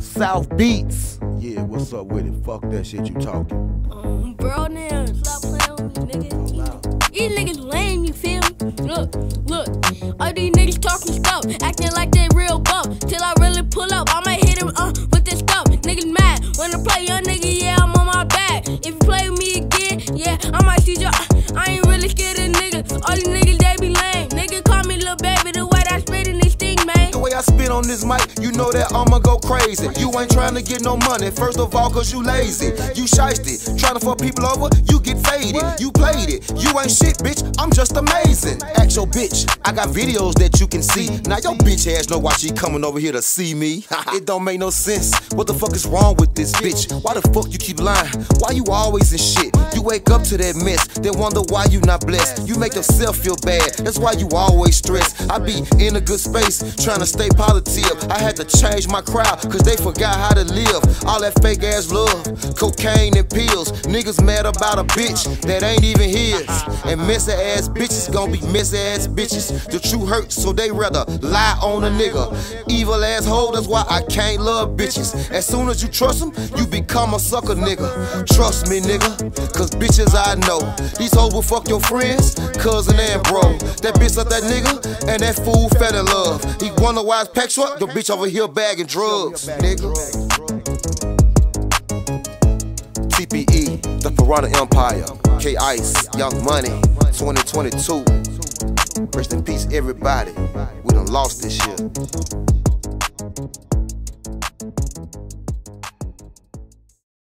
South Beats. Yeah, what's up with it? Fuck that shit you talking. Um, bro, now stop playing with me, nigga. These niggas lame, you feel me? Look, look, all these niggas talking stuff, acting like they real bump. Till I really pull up, I might hit him uh, with this stuff. Niggas mad when I play young nigga, yeah, I'm on my back. If you play with me again, yeah, I might shoot you. Uh, I ain't really scared of niggas. All these niggas, spit on this mic, you know that I'ma go crazy. You ain't trying to get no money, first of all, cause you lazy. You shiesty, trying to fuck people over, you get faded. You played it, you ain't shit, bitch, I'm just amazing. Ask your bitch, I got videos that you can see. Now your bitch ass know why she coming over here to see me. it don't make no sense. What the fuck is wrong with this bitch? Why the fuck you keep lying? Why you always in shit? You wake up to that mess, then wonder why you not blessed. You make yourself feel bad, that's why you always stressed. I be in a good space, trying to stay positive. I had to change my crowd, cause they forgot how to live. All that fake ass love, cocaine and pills. Niggas mad about a bitch that ain't even his. And messy ass bitches gon' be messy ass bitches. The truth hurts, so they rather lie on a nigga. Evil asshole, that's why I can't love bitches. As soon as you trust them, you become a sucker nigga. Trust me, nigga, cause bitches I know. These hoes will fuck your friends, cousin and bro. That bitch up that nigga, and that fool fell in love. He wonder why his pack short, your bitch over here bagging drugs, nigga. TPE, the Piranha Empire. K Ice, Yungmonie, 2022. Rest in peace, everybody. We done lost this year.